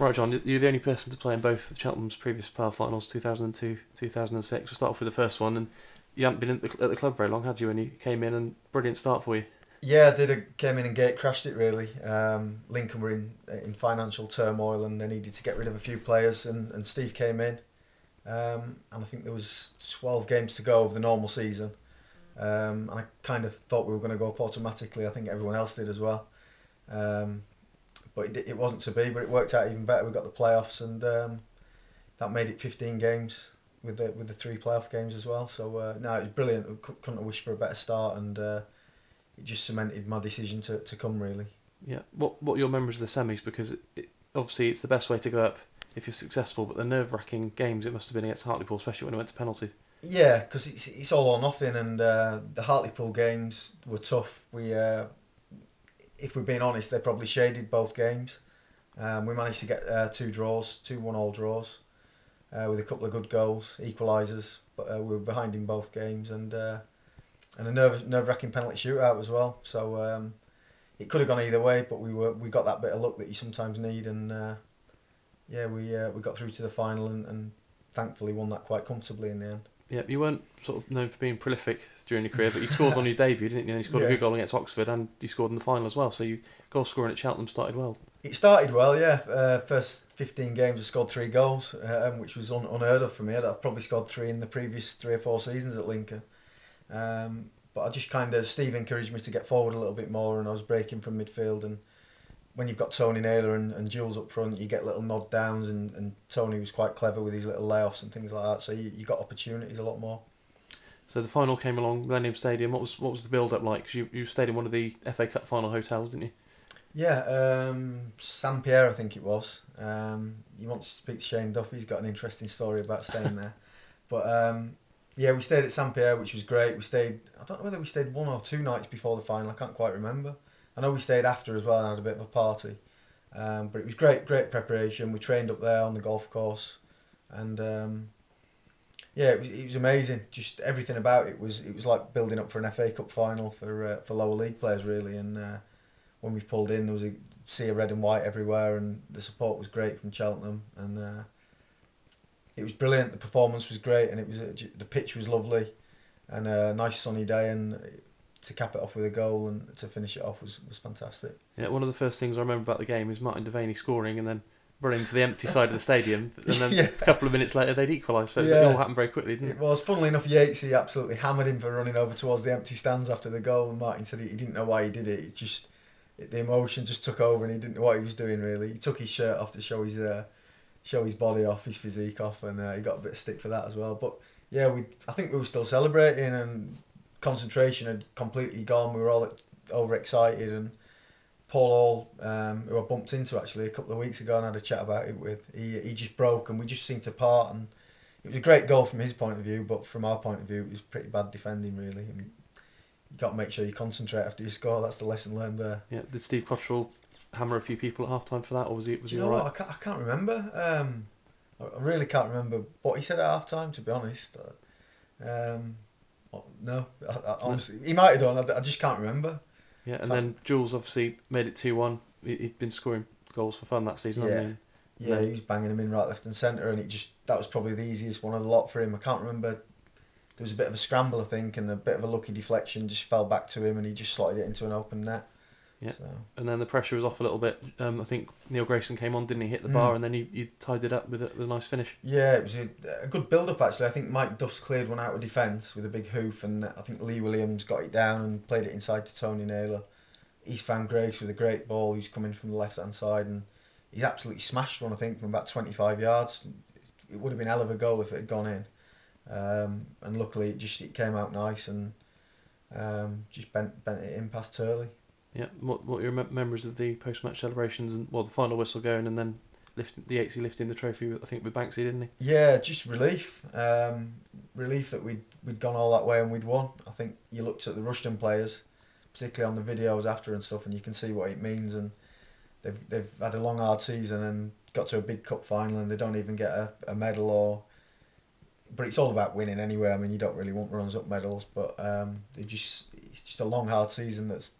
Right, John, you're the only person to play in both of Cheltenham's previous playoff finals, 2002, 2006. We'll start off with the first one, and you haven't been at the, at the club very long, had you? When you came in, and brilliant start for you. Yeah, I did. I came in and gate crashed it really. Um, Lincoln were in in financial turmoil and they needed to get rid of a few players, and, and Steve came in, um, and I think there was twelve games to go of the normal season, um, and I kind of thought we were going to go up automatically. I think everyone else did as well, um, but it, it wasn't to be. But it worked out even better. We got the playoffs, and um, that made it fifteen games with the with the three playoff games as well. So uh, no, it was brilliant. We couldn't have wished for a better start, and. Uh, it just cemented my decision to, to come really. Yeah. What What are your memories of the semis? Because it, it, obviously it's the best way to go up if you're successful. But the nerve wracking games it must have been against Hartlepool, especially when it went to penalties. Yeah, because it's it's all or nothing, and uh, the Hartlepool games were tough. We, uh, if we're being honest, they probably shaded both games. Um, we managed to get uh, two draws, two one-all draws, uh, with a couple of good goals, equalisers. But uh, we were behind in both games, and uh, and a nerve nerve wracking penalty shootout as well. So um, it could have gone either way, but we were we got that bit of luck that you sometimes need, and uh, yeah, we uh, we got through to the final and, and thankfully won that quite comfortably in the end. Yeah, you weren't sort of known for being prolific during your career, but you scored on your debut, didn't you? And you scored Yeah. a good goal against Oxford, and you scored in the final as well. So you goal scoring at Cheltenham started well. It started well, yeah. Uh, first 15 games, I scored three goals, um, which was un- unheard of for me. I'd probably scored three in the previous three or four seasons at Lincoln. Um, but I just kind of, Steve encouraged me to get forward a little bit more, and I was breaking from midfield. And when you've got Tony Naylor and, and Jules up front, you get little nod downs, and, and Tony was quite clever with his little layoffs and things like that. So you, you got opportunities a lot more. So the final came along, Millennium Stadium. What was what was the build up like? 'Cause you you stayed in one of the FA Cup final hotels, didn't you? Yeah, um, San Pierre, I think it was. Um, you want to speak to Shane Duff? He's got an interesting story about staying there. But um, yeah, we stayed at San Pierre, which was great. We stayed. I don't know whether we stayed one or two nights before the final. I can't quite remember. I know we stayed after as well and had a bit of a party. Um, but it was great, great preparation. We trained up there on the golf course, and um, yeah, it was, it was amazing. Just everything about it was it was like building up for an FA Cup final for uh, for lower league players really. And uh, when we pulled in, there was a sea of red and white everywhere, and the support was great from Cheltenham, and uh, it was brilliant. The performance was great, and it was uh, the pitch was lovely, and a nice sunny day, and to cap it off with a goal and to finish it off was, was fantastic. Yeah, one of the first things I remember about the game is Martin Devaney scoring and then running to the empty side of the stadium, and then Yeah. a couple of minutes later they'd equalised. So it all happened very quickly, didn't it? It was funnily enough. Yates he absolutely hammered him for running over towards the empty stands after the goal, and Martin said he, he didn't know why he did it. It just it, the emotion just took over, and he didn't know what he was doing really. He took his shirt off to show his uh, show his body off, his physique off, and uh, he got a bit of stick for that as well. But yeah, we I think we were still celebrating, and concentration had completely gone. We were all overexcited, and Paul Hall, um, who I bumped into actually a couple of weeks ago and had a chat about it with, he he just broke, and we just seemed to part and. It was a great goal from his point of view, but from our point of view, it was pretty bad defending, really. And you got to make sure you concentrate after you score. That's the lesson learned there. Yeah. Did Steve Cotterill hammer a few people at half time for that, or was he was he all right? I can't, I can't remember. Um, I really can't remember what he said at half time, to be honest. Um, oh, no, I, I, honestly, he might have done. I, I just can't remember. Yeah, and then Jules obviously made it two one. He'd been scoring goals for fun that season. Yeah. hadn't Yeah, No. he was banging them in right, left, and centre, and it just that was probably the easiest one of the lot for him. I can't remember. There was a bit of a scramble, I think, and a bit of a lucky deflection just fell back to him, and he just slotted it into an open net. Yeah. So. And then the pressure was off a little bit. Um, I think Neil Grayson came on, didn't he? Hit the Mm. bar, and then he, you tied it up with a, with a nice finish. yeah, it was a, a good build up actually. I think Mike Duff's cleared one out of defence with a big hoof, and I think Lee Williams got it down and played it inside to Tony Naylor. He's found Grace with a great ball. He's coming from the left hand side, and he's absolutely smashed one. I think from about twenty five yards. It would have been hell of a goal if it had gone in. Um, and luckily, it just it came out nice and um, just bent bent it in past Turley. Yeah. What what are your memories of the post match celebrations and well the final whistle going and then lift the Yatesy lifting the trophy I think with Banksy didn't he? Yeah, just relief. Um, relief that we'd we'd gone all that way and we'd won. I think you looked at the Rushden players, particularly on the videos after and stuff, and you can see what it means. And they've they've had a long hard season and got to a big cup final and they don't even get a, a medal or. But it's all about winning anyway. I mean, you don't really want runners up medals, but um, they just it's just a long hard season that's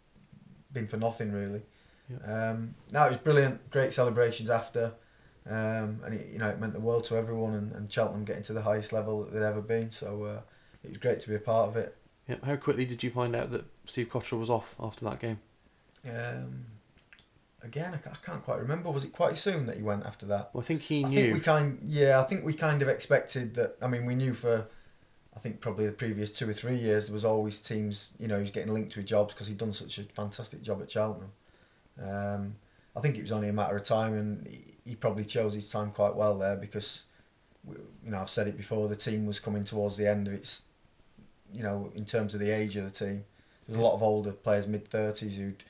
been for nothing really. Um, no, it was brilliant. Great celebrations after. um, and it, you know it meant the world to everyone, and, and Cheltenham getting to the highest level that they'd ever been. So uh, it was great to be a part of it. Yeah. How quickly did you find out that Steve Cotterill was off after that game? Um, again, I, I can't quite remember. Was it quite soon that he went after that? Well, I think he I knew. think we kind yeah, I think we kind of expected that. I mean, we knew for, I think probably the previous two or three years there was always teams. You know, he was getting linked with jobs because he'd done such a fantastic job at Cheltenham. Um, I think it was only a matter of time, and he, he probably chose his time quite well there because, you know, I've said it before. The team was coming towards the end of its, you know, in terms of the age of the team. There's a lot of older players, mid thirties, who'd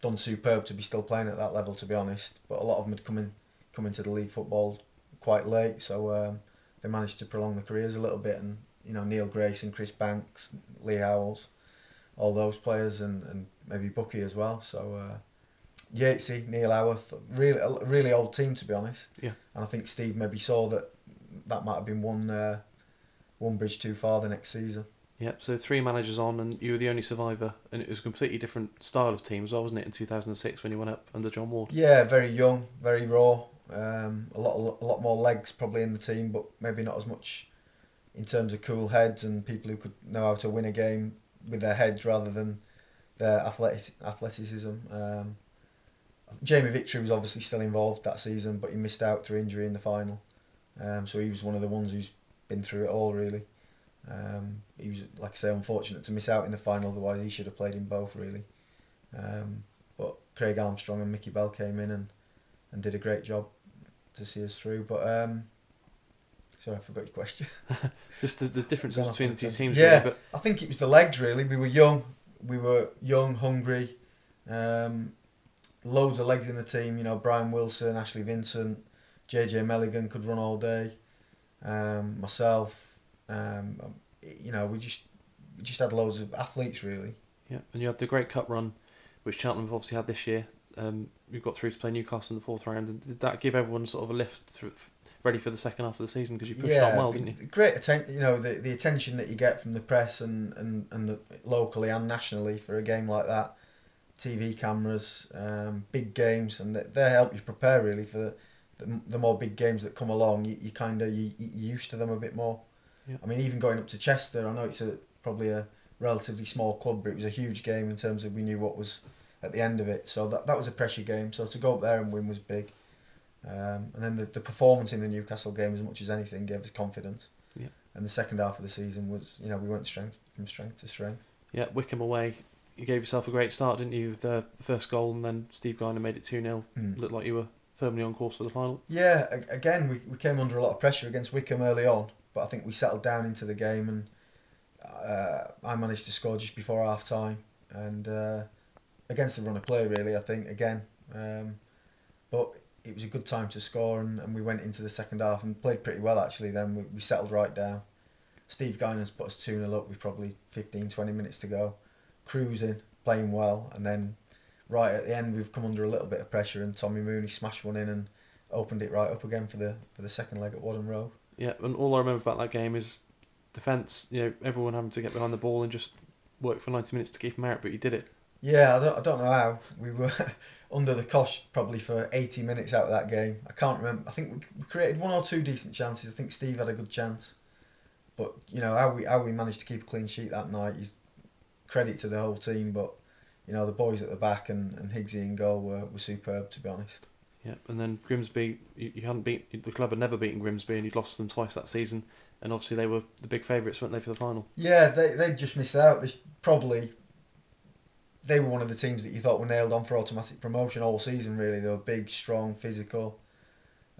done superb to be still playing at that level. To be honest, but a lot of them had come in come into the league football quite late, so um, they managed to prolong their careers a little bit. And you know Neil Grayson, Chris Banks, Lee Howells, all those players, and, and maybe Bucky as well. So uh, Yatesy, Neil Howarth, really a really old team to be honest. Yeah. And I think Steve maybe saw that that might have been one uh, one bridge too far the next season. Yep. So three managers on, and you were the only survivor, and it was a completely different style of team as well, wasn't it? In two thousand and six, when you went up under John Ward. Yeah, very young, very raw. Um, a lot, a lot more legs probably in the team, but maybe not as much in terms of cool heads and people who could know how to win a game with their heads rather than their athletic athleticism. Um, Jamie Victory was obviously still involved that season, but he missed out through injury in the final. Um, so he was one of the ones who's been through it all really. Um, he was, like I say, unfortunate to miss out in the final. Otherwise, he should have played in both really. Um, but Craig Armstrong and Mickey Bell came in and, and did a great job to see us through. But um, sorry, I forgot your question. Just the, the off between the two teams. Yeah. Really, I think it was the legs really. We were young. We were young, hungry. Um, loads of legs in the team. You know, Brian Wilson, Ashley Vincent, JJ Melligan could run all day. Um, myself. Um, you know, we just we just had loads of athletes really. Yeah, and you had the Great Cup run, which Cheltenham have obviously had this year. Um, you got through to play Newcastle in the fourth round, and did that give everyone sort of a lift through, ready for the second half of the season because you pushed on well, didn't you? Great attention, you know, the, the attention that you get from the press and and and the, locally and nationally for a game like that, TV cameras, um, big games, and they, they help you prepare really for the, the, the more big games that come along. You, you kind of you you used to them a bit more. Yeah. I mean, even going up to Chester, I know it's a probably a relatively small club, but it was a huge game in terms of we knew what was at the end of it. So that that was a pressure game. So to go up there and win was big. Um, and then the, the performance in the Newcastle game, as much as anything, gave us confidence. Yeah. And the second half of the season was, you know, we went strength from strength to strength. Yeah, Wycombe away. You gave yourself a great start, didn't you? The first goal, and then Steve Guinan made it 2 0. Looked like you were firmly on course for the final. Yeah, again, we, we came under a lot of pressure against Wycombe early on, but I think we settled down into the game and uh, I managed to score just before half time and uh, against the run of play, really, I think, again. Um, but it was a good time to score and, and we went into the second half and played pretty well actually then. We, we settled right down. Steve Guinan put us 2 0 up with probably 15 20 minutes to go, cruising, playing well, and then right at the end we've come under a little bit of pressure and Tommy Mooney smashed one in and opened it right up again for the for the second leg at Whaddon Road. Yeah, and all I remember about that game is defence, you know, everyone having to get behind the ball and just work for 90 minutes to keep him out, but you did it. Yeah, I don't, I don't know how we were under the cosh probably for 80 minutes out of that game. I can't remember. I think we, created one or two decent chances. I think Steve had a good chance, but you know how we how we managed to keep a clean sheet that night is credit to the whole team. But you know the boys at the back and and Higgsy in goal were, were superb to be honest. Yeah, and then Grimsby, you, you hadn't beat the club had never beaten Grimsby, and you'd lost them twice that season, and obviously they were the big favourites, weren't they, for the final? Yeah, they they just missed out. They probably they were one of the teams that you thought were nailed on for automatic promotion all season. Really, they were big, strong, physical.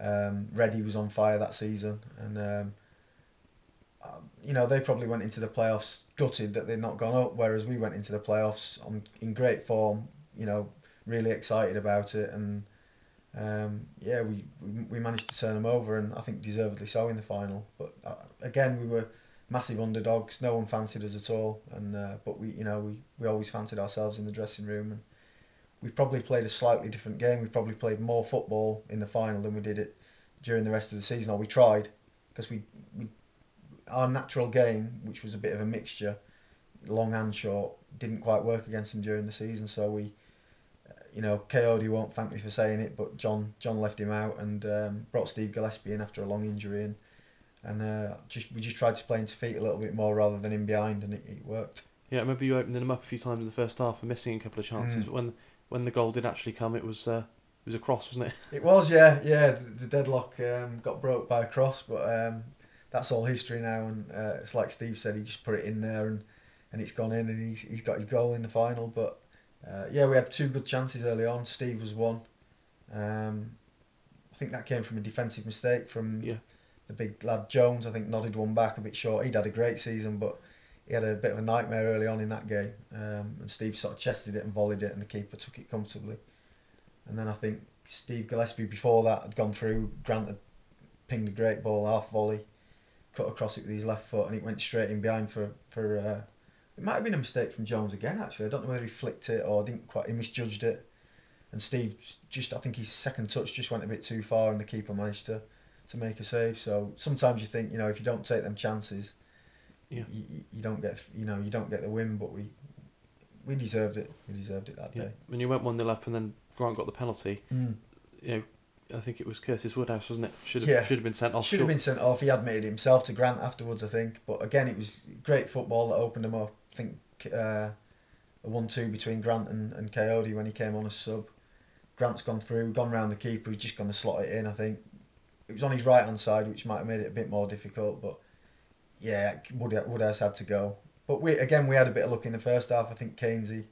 Um, Reddy was on fire that season, and um, uh, you know they probably went into the playoffs gutted that they'd not gone up, whereas we went into the playoffs on in great form. You know, really excited about it, and um, yeah, we, we we managed to turn them over, and I think deservedly so in the final. But uh, again, we were massive underdogs. No one fancied us at all, and uh, but we you know we, we always fancied ourselves in the dressing room, and we probably played a slightly different game. We probably played more football in the final than we did it during the rest of the season, or we tried, because we, we our natural game, which was a bit of a mixture, long and short, didn't quite work against them during the season. So we, uh, you know, Kayode won't thank me for saying it, but John John left him out and um, brought Steve Gillespie in after a long injury, and and uh, just we just tried to play into feet a little bit more rather than in behind, and it, it worked. Yeah, I remember you opening them up a few times in the first half and missing a couple of chances, Mm. but when when the goal did actually come, it was uh, it was a cross, wasn't it? It was, yeah, yeah. The, the deadlock um, got broke by a cross, but um, that's all history now. And uh, it's like Steve said, he just put it in there, and, and it's gone in, and he's he's got his goal in the final. But uh, yeah, we had two good chances early on. Steve was one. Um, I think that came from a defensive mistake from Yeah. The big lad Jones. I think nodded one back a bit short. He'd had a great season, but he had a bit of a nightmare early on in that game. Um, and Steve sort of chested it and volleyed it, and the keeper took it comfortably. And then I think Steve Gillespie before that had gone through. Grant had pinged a great ball half volley, cut across it with his left foot, and it went straight in behind for for. Uh, it might have been a mistake from Jones again. Actually, I don't know whether he flicked it or didn't quite. He misjudged it, and Steve just I think his second touch just went a bit too far, and the keeper managed to to make a save. So sometimes you think you know if you don't take them chances, Yeah. you, you, don't get you know you don't get the win. But we we deserved it. We deserved it that Yeah. day. When you went one 0 up and then Grant got the penalty, you know, I think it was Curtis Woodhouse, wasn't it? Should have Yeah. should have been sent off. Should have been sent off. He admitted himself to Grant afterwards, I think. But again, it was great football that opened him up. I think uh, a one-two between Grant and, and Kayode when he came on as sub. Grant's gone through, gone round the keeper. He's just going to slot it in. I think it was on his right hand side, which might have made it a bit more difficult. But yeah, Wood- Woodhouse had to go. But we again, we had a bit of luck in the first half. I think Cainesy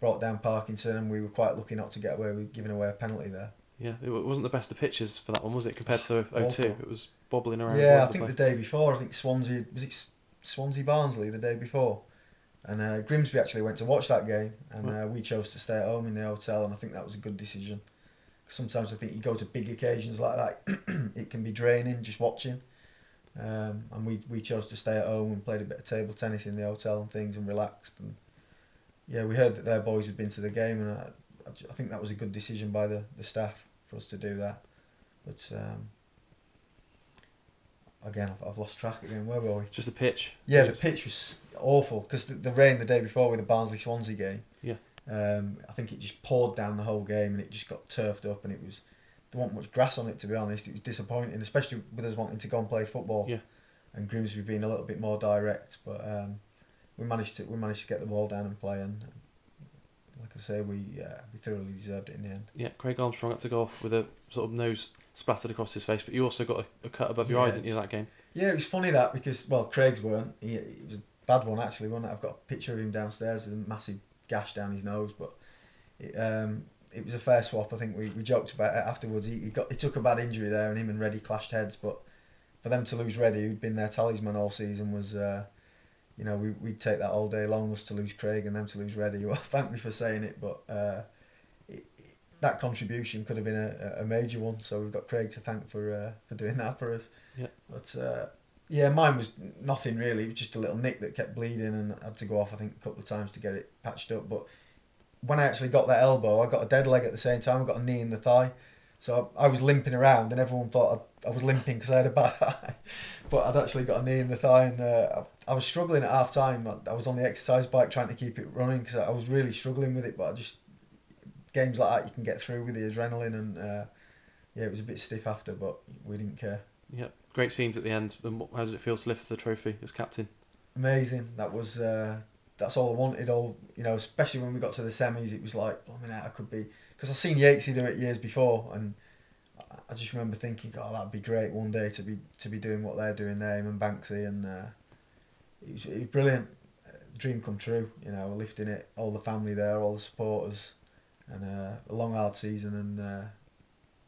brought down Parkinson, and we were quite lucky not to get away with giving away a penalty there. Yeah, it wasn't the best of pitches for that one, was it? Compared to 0 2, it was bobbling around. Yeah, I over the think the day before, I think Swansea was it Swansea Barnsley the day before, and uh, Grimsby actually went to watch that game, and uh, we chose to stay at home in the hotel, and I think that was a good decision. Sometimes I think you go to big occasions like that, it can be draining just watching, um, and we we chose to stay at home and played a bit of table tennis in the hotel and things and relaxed, and yeah, we heard that their boys had been to the game, and I, I I think that was a good decision by the, the staff for us to do that, but. Um, Again, I've, I've lost track again. Where were we? Just the pitch. Yeah, the pitch was awful because the, the rain the day before with the Barnsley Swansea game. Yeah. Um, I think it just poured down the whole game and it just got turfed up and it was there wasn't much grass on it to be honest. It was disappointing, especially with us wanting to go and play football. Yeah. And Grimsby being a little bit more direct, but um, we managed to we managed to get the ball down and play and like I say, we uh, we thoroughly deserved it in the end. Yeah, Craig Armstrong had to go off with a sort of nose splattered across his face, but you also got a, a cut above your Yeah, eye, didn't you, that game? Yeah, it was funny that because well, Craig's weren't. He, it was a bad one actually. One I've got a picture of him downstairs with a massive gash down his nose, but it, um, it was a fair swap. I think we, we joked about it afterwards. He, he got he took a bad injury there, and him and Reddy clashed heads. But for them to lose Reddy, who'd been their talisman all season, was uh, you know we we'd take that all day long. Us to lose Craig and them to lose Reddy. Well, thank me for saying it, but. Uh, it, it- that contribution could have been a, a major one, so we've got Craig to thank for uh, for doing that for us. Yeah. But uh, yeah, mine was nothing really. It was just a little nick that kept bleeding, and had to go off. I think a couple of times to get it patched up. But when I actually got that elbow, I got a dead leg at the same time. I got a knee in the thigh, so I, I was limping around, and everyone thought I, I was limping because I had a bad eye. but I'd actually got a knee in the thigh, and uh, I, I was struggling at half time. I, I was on the exercise bike trying to keep it running because I was really struggling with it. But I just games like that you can get through with the adrenaline, and uh, yeah, it was a bit stiff after, but we didn't care. Yeah, great scenes at the end. And what- how does it feel to lift the trophy as captain? amazing. That was uh, that's all I wanted. All you know, especially when we got to the semis, it was like, I mean, I could be because I've seen Yatesy do it years before, and I- just remember thinking, oh, that'd be great one day to be to be doing what they're doing there, him and Banksy, and uh, it was, it was brilliant. Uh, Dream come true, you know, lifting it, all the family there, all the supporters, and uh, a long hard season, and uh,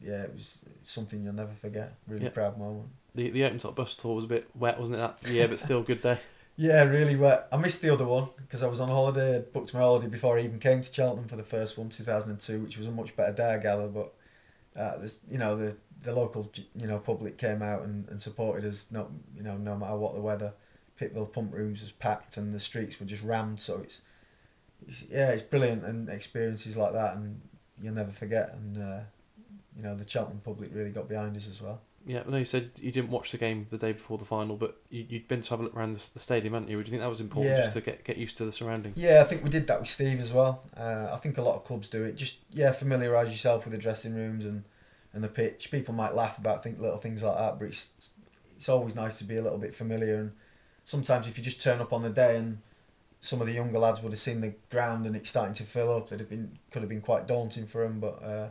yeah, it was something you'll never forget. Really Yeah. proud moment. The the open top bus tour was a bit wet, wasn't it? That year, but still good day. Yeah, really wet. I missed the other one because I was on holiday. I booked my holiday before I even came to Cheltenham for the first one, two thousand and two, which was a much better day, I gather. But uh, this, you know, the the local, you know, public came out and, and supported us. Not, you know, no matter what the weather. Pittville pump rooms was packed and the streets were just rammed. So it's, it's yeah, it's brilliant and experiences like that, and you'll never forget. And uh, you know the Cheltenham public really got behind us as well. Yeah, I know you said you didn't watch the game the day before the final, but you, you'd been to have a look around the, the stadium, hadn't you? Do you think that was important Yeah. just to get, get used to the surrounding? Yeah, I think we did that with Steve as well. Uh, I think a lot of clubs do it. Just yeah, familiarise yourself with the dressing rooms and, and the pitch. People might laugh about think little things like that, but it's it's always nice to be a little bit familiar. And sometimes if you just turn up on the day and some of the younger lads would have seen the ground and it's starting to fill up, it'd have been could have been quite daunting for them. But uh,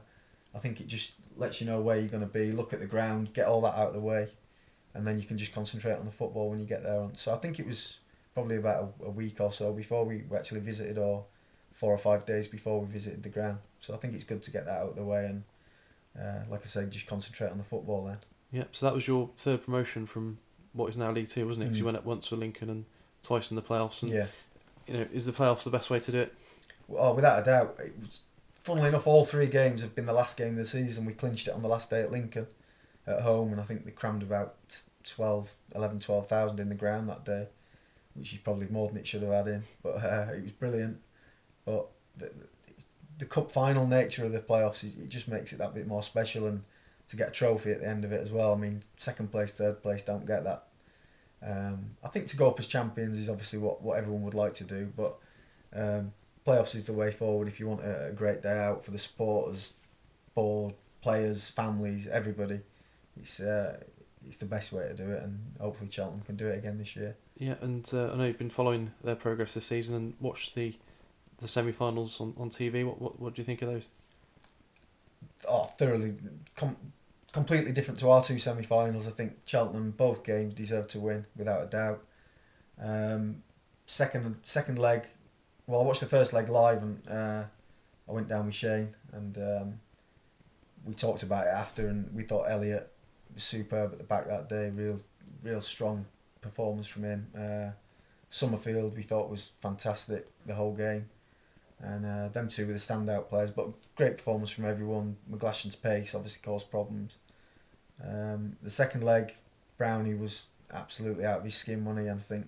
I think it just lets you know where you're going to be. Look at the ground, get all that out of the way, and then you can just concentrate on the football when you get there. So I think it was probably about a, a week or so before we actually visited, or four or five days before we visited the ground. So I think it's good to get that out of the way and, uh, like I said, just concentrate on the football then. Yeah, so that was your third promotion from what is now League Two, wasn't it? Because you Mm. went up once for Lincoln and twice in the playoffs. And, Yeah. you know, is the playoffs the best way to do it? Well, without a doubt, it was. Funnily enough, all three games have been the last game of the season. We clinched it on the last day at Lincoln, at home, and I think they crammed about 12, 11, 12,000 in the ground that day, which is probably more than it should have had in. But uh, it was brilliant. But the, the cup final nature of the playoffs, it just makes it that bit more special, and to get a trophy at the end of it as well. I mean, second place, third place don't get that. Um, I think to go up as champions is obviously what, what everyone would like to do, but um, playoffs is the way forward if you want a, great day out for the supporters, board, players, families, everybody. It's uh, it's the best way to do it, and hopefully Cheltenham can do it again this year. Yeah, and uh, I know you've been following their progress this season and watched the the semi-finals on, on TV. What, what what do you think of those? Oh, thoroughly, com- completely different to our two semi-finals. I think Cheltenham both games deserve to win without a doubt. Um, second second leg, well, I watched the first leg live and uh, I went down with Shane and um, we talked about it after and we thought Elliott was superb at the back that day. Real, real strong performance from him. Uh, Summerfield we thought was fantastic the whole game, and uh, them two were the standout players. But great performance from everyone. McGlashan's pace obviously caused problems. Um, the second leg, Brownie was absolutely out of his skin? And I think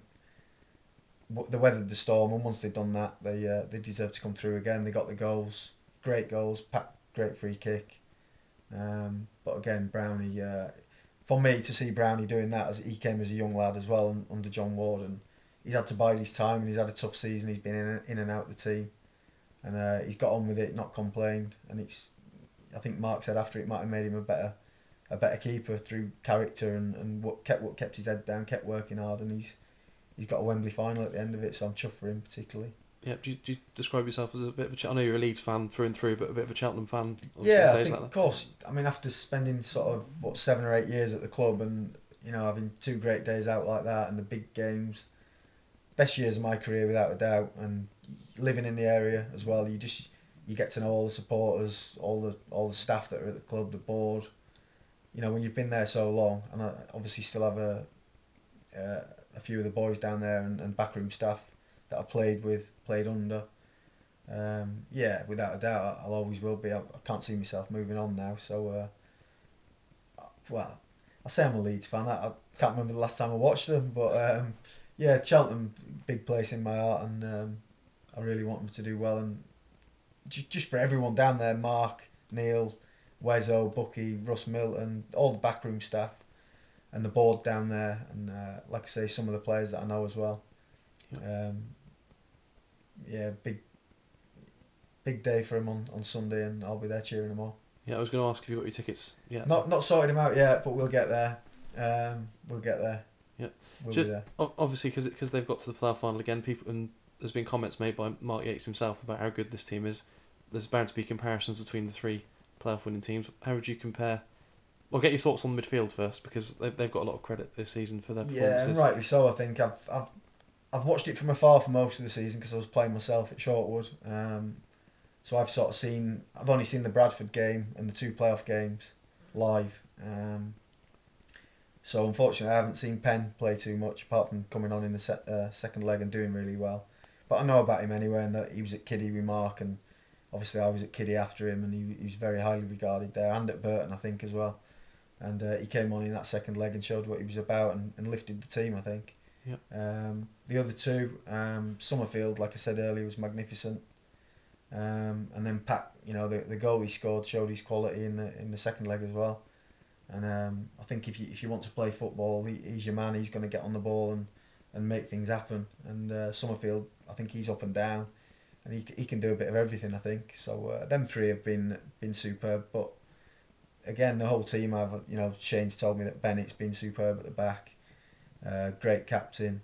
they weathered the storm, and once they'd done that, they uh, they deserved to come through again. They got the goals, great goals, Pat, great free kick. Um, but again, Brownie, uh, for me to see Brownie doing that as he came as a young lad as well un- under John Ward, and he's had to bide his time, and he's had a tough season. He's been in in and out of the team, and uh, he's got on with it, not complained, and it's. I think Mark said after it might have made him a better, a better keeper through character and, and what kept what kept his head down, kept working hard, and he's he's got a Wembley final at the end of it, so I'm chuffed for him particularly. Yeah, do you, do you describe yourself as a bit of a? I know you're a Leeds fan through and through, but a bit of a Cheltenham fan. Yeah, I think like of course. I mean, after spending sort of what seven or eight years at the club, and you know having two great days out like that, and the big games, best years of my career without a doubt, and living in the area as well. You just you get to know all the supporters, all the all the staff that are at the club, the board. You know when you've been there so long, and I obviously still have a uh, a few of the boys down there and, and backroom staff that I played with, played under. Um, yeah, without a doubt, I'll always will be. I, I can't see myself moving on now. So, uh, well, I say I'm a Leeds fan. I, I can't remember the last time I watched them, but um, yeah, Cheltenham, big place in my heart, and um, I really want them to do well. And just, just for everyone down there, Mark, Neil, Wezzo, Bucky, Russ Milton, all the backroom staff, and the board down there, and uh, like I say, some of the players that I know as well. Um, yeah, big big day for him on, on Sunday, and I'll be there cheering him on. Yeah, I was going to ask if you got your tickets. Yeah, Not not sorted him out yet, but we'll get there. Um, we'll get there. Yeah. we'll Ju- be there. Obviously because because they've got to the playoff final again. People and there's been comments made by Mark Yates himself about how good this team is. There's bound to be comparisons between the three playoff winning teams. How would you compare? Well, get your thoughts on the midfield first because they've, they've got a lot of credit this season for their Yeah, performances. and rightly so. I think I've I've I've watched it from afar for most of the season because I was playing myself at Shortwood. Um, so I've sort of seen. I've only seen the Bradford game and the two playoff games live. Um, so unfortunately, I haven't seen Penn play too much apart from coming on in the se- uh, second leg and doing really well. But I know about him anyway, and that he was at Kiddie with Mark, and obviously I was at Kiddie after him, and he, he was very highly regarded there, and at Burton I think as well. And uh, he came on in that second leg and showed what he was about, and, and lifted the team. I think. Yep. Um, the other two, um, Summerfield, like I said earlier, was magnificent. Um, and then Pat, you know, the, the goal he scored showed his quality in the in the second leg as well. And um, I think if you if you want to play football, he, he's your man. He's going to get on the ball and, and make things happen. And uh, Summerfield, I think he's up and down, and he, he can do a bit of everything. I think so. Uh, them three have been been superb. But again, the whole team. I've you know Shane's told me that Bennett's been superb at the back. Uh, great captain.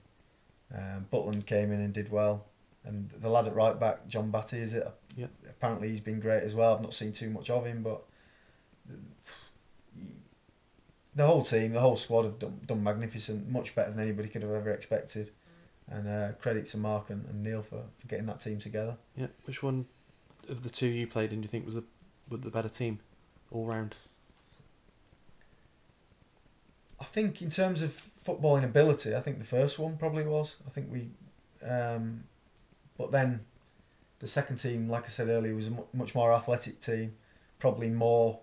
Um, Butland came in and did well, and the lad at right back, Jombati, is it? Yeah. Apparently he's been great as well. I've not seen too much of him, but the whole team, the whole squad have done, done magnificent, much better than anybody could have ever expected. And uh, credit to Mark and, and Neil for, for getting that team together. Yeah. Which one of the two you played in do you think was the was the better team, all round? I think in terms of footballing ability, I think the first one probably was. I think we, um, but then the second team, like I said earlier, was a much more athletic team, probably more.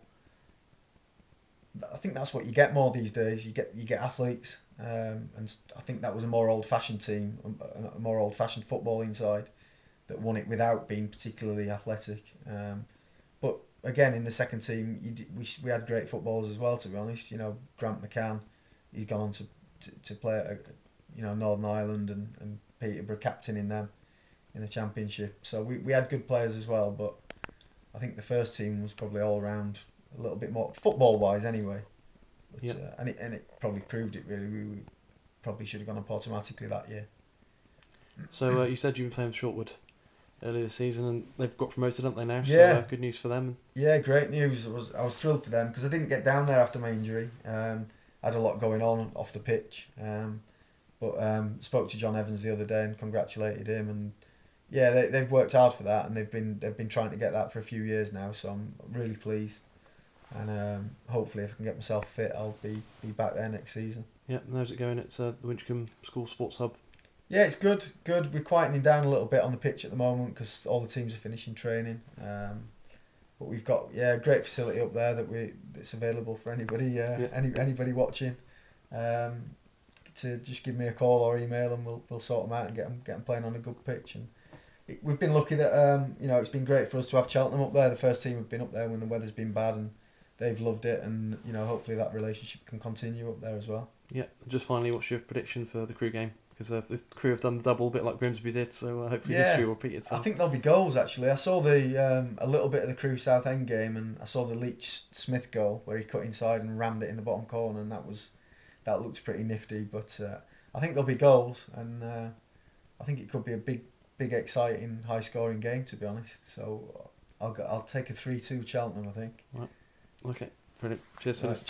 I think that's what you get more these days. You get you get athletes, um, and I think that was a more old fashioned team, a, a more old fashioned football inside, that won it without being particularly athletic. Um, but again, in the second team, you we we had great footballers as well. To be honest, you know Grant McCann, he's gone on to to, to play at, you know Northern Ireland and, and Peterborough captaining them in the championship. So we, we had good players as well, but I think the first team was probably all round a little bit more football wise anyway. But, Yeah. uh, and it and it probably proved it really. We, we probably should have gone up automatically that year. So uh, you said you've been playing with Shortwood earlier this season, and they've got promoted, haven't they now? Yeah. So uh, good news for them. Yeah, great news. I was I was thrilled for them because I didn't get down there after my injury. Um, had a lot going on off the pitch. Um, but um, spoke to John Evans the other day and congratulated him and yeah, they they've worked hard for that and they've been they've been trying to get that for a few years now. So I'm really pleased. And um, hopefully, if I can get myself fit, I'll be, be back there next season. Yeah, and how's it going? It's uh, the Winchcombe School Sports Hub. Yeah, it's good. Good. We're quietening down a little bit on the pitch at the moment because all the teams are finishing training. Um, but we've got yeah, a great facility up there that we that's available for anybody uh, Yeah. any anybody watching. Um, to just give me a call or email and we'll we'll sort them out and get them get 'em playing on a good pitch and. It, we've been lucky that um, you know it's been great for us to have Cheltenham up there. The first team have been up there when the weather's been bad, and they've loved it. And you know hopefully that relationship can continue up there as well. Yeah, just finally, what's your prediction for the Crewe game? Because uh, the Crewe have done the double, a bit like Grimsby did, so uh, hopefully Yeah. history will repeat itself. I think there'll be goals actually. I saw the um, a little bit of the Crewe Southend game, and I saw the Leach Smith goal where he cut inside and rammed it in the bottom corner, and that was that looked pretty nifty. But uh, I think there'll be goals, and uh, I think it could be a big, big, exciting, high scoring game to be honest. So I'll go, I'll take a three two Cheltenham. I think. Okay, brilliant. Cheers for Right, this. cheers.